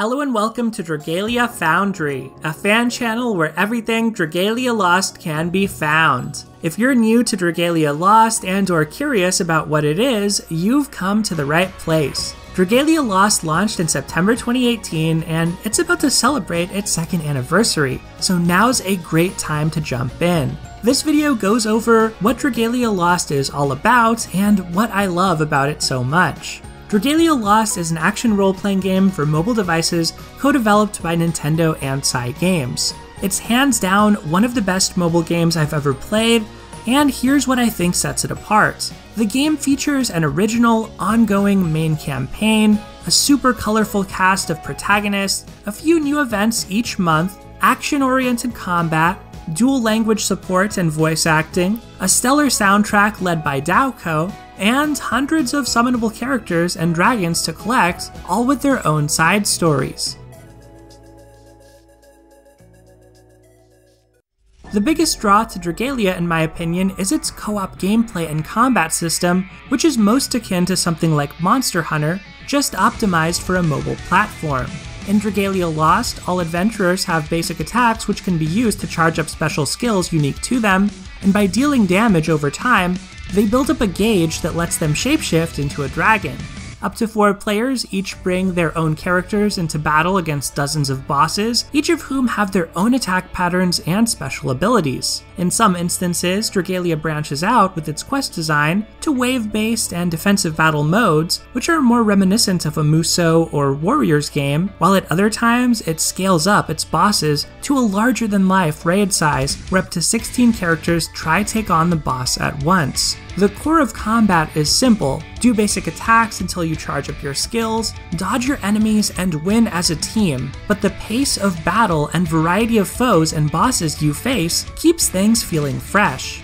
Hello and welcome to Dragalia Foundry, a fan channel where everything Dragalia Lost can be found. If you're new to Dragalia Lost and or curious about what it is, you've come to the right place. Dragalia Lost launched in September 2018 and it's about to celebrate its second anniversary, so now's a great time to jump in. This video goes over what Dragalia Lost is all about and what I love about it so much. Dragalia Lost is an action role playing game for mobile devices co developed by Nintendo and Cygames. It's hands down one of the best mobile games I've ever played, and here's what I think sets it apart. The game features an original, ongoing main campaign, a super colorful cast of protagonists, a few new events each month, action oriented combat, dual language support and voice acting, a stellar soundtrack led by DAOKO, and hundreds of summonable characters and dragons to collect, all with their own side stories. The biggest draw to Dragalia, in my opinion, is its co op gameplay and combat system, which is most akin to something like Monster Hunter, just optimized for a mobile platform. In Dragalia Lost, all adventurers have basic attacks which can be used to charge up special skills unique to them, and by dealing damage over time, they build up a gauge that lets them shapeshift into a dragon. Up to four players each bring their own characters into battle against dozens of bosses, each of whom have their own attack patterns and special abilities. In some instances, Dragalia branches out with its quest design to wave based and defensive battle modes, which are more reminiscent of a Musou or Warriors game, while at other times it scales up its bosses to a larger than life raid size where up to 16 characters try take on the boss at once. The core of combat is simple do basic attacks until you charge up your skills, dodge your enemies, and win as a team. But the pace of battle and variety of foes and bosses you face keeps things feeling fresh.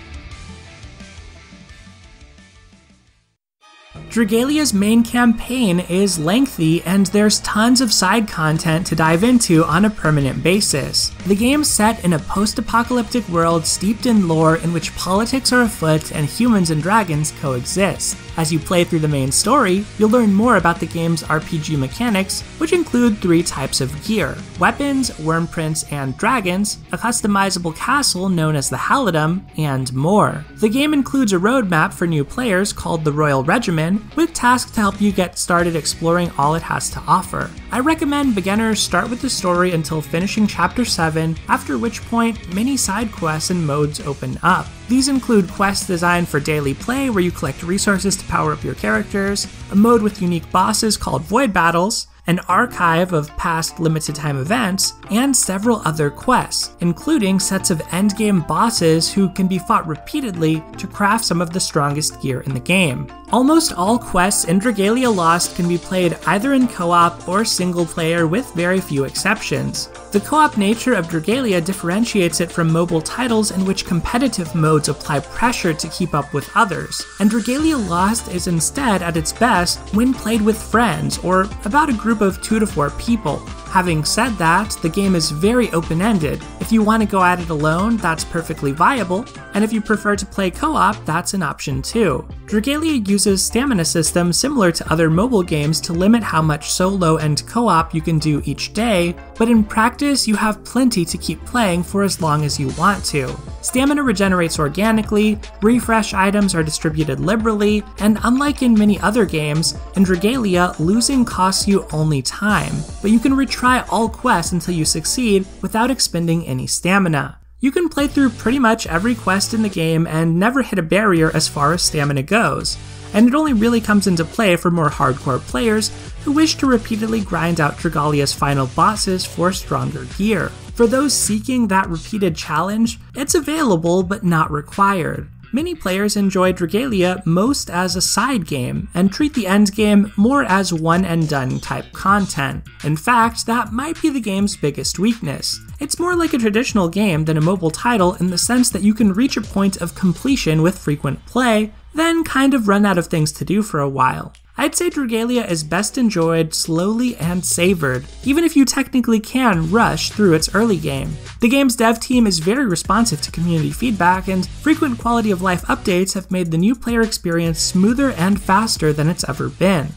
Dragalia's main campaign is lengthy and there's tons of side content to dive into on a permanent basis. The game's set in a post-apocalyptic world steeped in lore in which politics are afoot and humans and dragons coexist. As you play through the main story, you'll learn more about the game's RPG mechanics, which include three types of gear weapons, wyrmprints, and dragons, a customizable castle known as the Halidom, and more. The game includes a roadmap for new players called the Royal Regimen, with tasks to help you get started exploring all it has to offer. I recommend beginners start with the story until finishing Chapter 7, after which point many side quests and modes open up. These include quests designed for daily play where you collect resources to power up your characters, a mode with unique bosses called Void Battles, an archive of past limited time events, and several other quests, including sets of endgame bosses who can be fought repeatedly to craft some of the strongest gear in the game. Almost all quests in Dragalia Lost can be played either in co op or single player with very few exceptions. The co op nature of Dragalia differentiates it from mobile titles in which competitive modes apply pressure to keep up with others, and Dragalia Lost is instead at its best when played with friends or about a group of 2 to 4 people. Having said that, the game is very open ended. If you want to go at it alone, that's perfectly viable, and if you prefer to play co op, that's an option too. Dragalia uses stamina systems similar to other mobile games to limit how much solo and co op you can do each day, but in practice, you have plenty to keep playing for as long as you want to. Stamina regenerates organically, refresh items are distributed liberally, and unlike in many other games, in Dragalia, losing costs you only time, but you can retry all quests until you succeed without expending any stamina. You can play through pretty much every quest in the game and never hit a barrier as far as stamina goes, and it only really comes into play for more hardcore players who wish to repeatedly grind out Dragalia's final bosses for stronger gear. For those seeking that repeated challenge, it's available but not required. Many players enjoy Dragalia most as a side game and treat the endgame more as one and done type content. In fact, that might be the game's biggest weakness. It's more like a traditional game than a mobile title in the sense that you can reach a point of completion with frequent play, then kind of run out of things to do for a while. I'd say Dragalia is best enjoyed slowly and savored, even if you technically can rush through its early game. The game's dev team is very responsive to community feedback, and frequent quality of life updates have made the new player experience smoother and faster than it's ever been.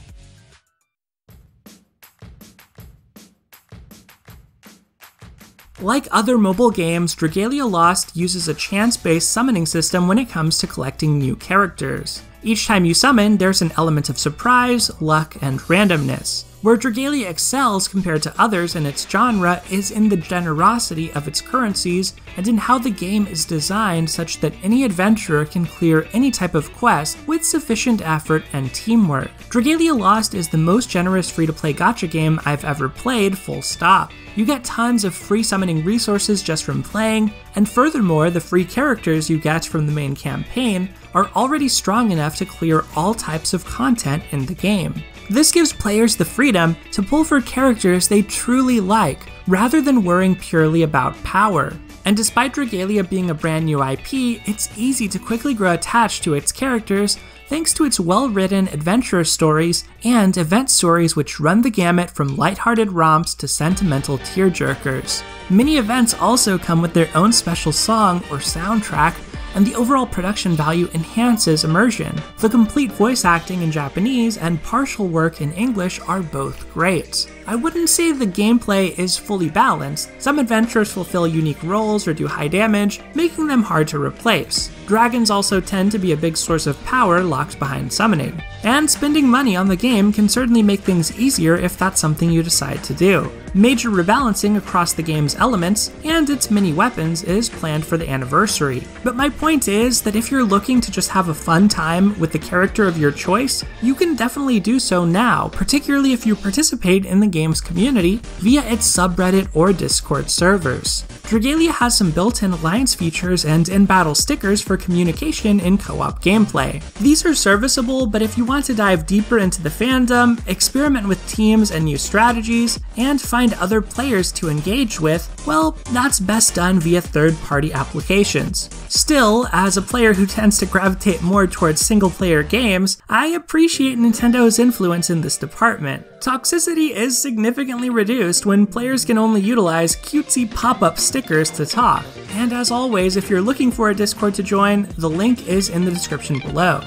Like other mobile games, Dragalia Lost uses a chance based summoning system when it comes to collecting new characters. Each time you summon, there's an element of surprise, luck, and randomness. Where Dragalia excels compared to others in its genre is in the generosity of its currencies and in how the game is designed such that any adventurer can clear any type of quest with sufficient effort and teamwork. Dragalia Lost is the most generous free to play gacha game I've ever played, full stop. You get tons of free summoning resources just from playing, and furthermore, the free characters you get from the main campaign are already strong enough to clear all types of content in the game. This gives players the freedom to pull for characters they truly like, rather than worrying purely about power. And despite Dragalia being a brand new IP, it's easy to quickly grow attached to its characters thanks to its well written adventure stories and event stories which run the gamut from lighthearted romps to sentimental tearjerkers. Many events also come with their own special song or soundtrack and the overall production value enhances immersion. The complete voice acting in Japanese and partial work in English are both great. I wouldn't say the gameplay is fully balanced. Some adventurers fulfill unique roles or do high damage, making them hard to replace. Dragons also tend to be a big source of power locked behind summoning. And spending money on the game can certainly make things easier if that's something you decide to do. Major rebalancing across the game's elements and its many weapons is planned for the anniversary. But my point is that if you're looking to just have a fun time with the character of your choice, you can definitely do so now, particularly if you participate in the game's community via its subreddit or Discord servers. Dragalia has some built-in alliance features and in-battle stickers for communication in co-op gameplay. These are serviceable, but if you want to dive deeper into the fandom, experiment with teams and new strategies, and find other players to engage with, well, that's best done via third-party applications. Still, as a player who tends to gravitate more towards single-player games, I appreciate Nintendo's influence in this department. Toxicity is significantly reduced when players can only utilize cutesy pop-up stickers to talk. And as always, if you're looking for a Discord to join, the link is in the description below.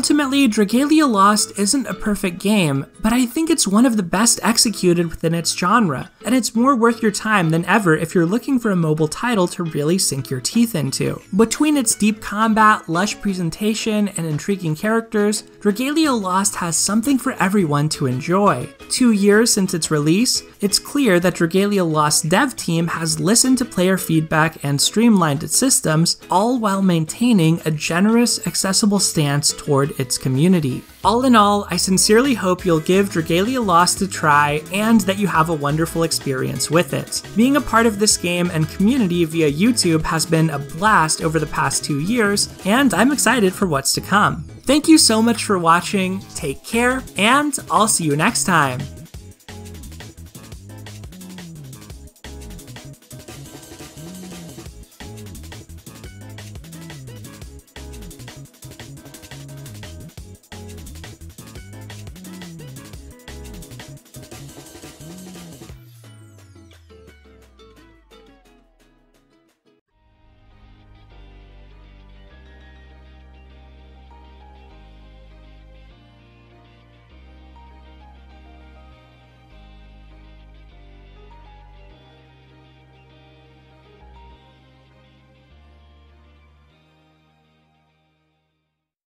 Ultimately, Dragalia Lost isn't a perfect game, but I think it's one of the best executed within its genre, and it's more worth your time than ever if you're looking for a mobile title to really sink your teeth into. Between its deep combat, lush presentation, and intriguing characters, Dragalia Lost has something for everyone to enjoy. Two years since its release, it's clear that Dragalia Lost dev team has listened to player feedback and streamlined its systems, all while maintaining a generous, accessible stance toward its community. All in all, I sincerely hope you'll give Dragalia Lost a try and that you have a wonderful experience with it. Being a part of this game and community via YouTube has been a blast over the past two years, and I'm excited for what's to come. Thank you so much for watching, take care, and I'll see you next time.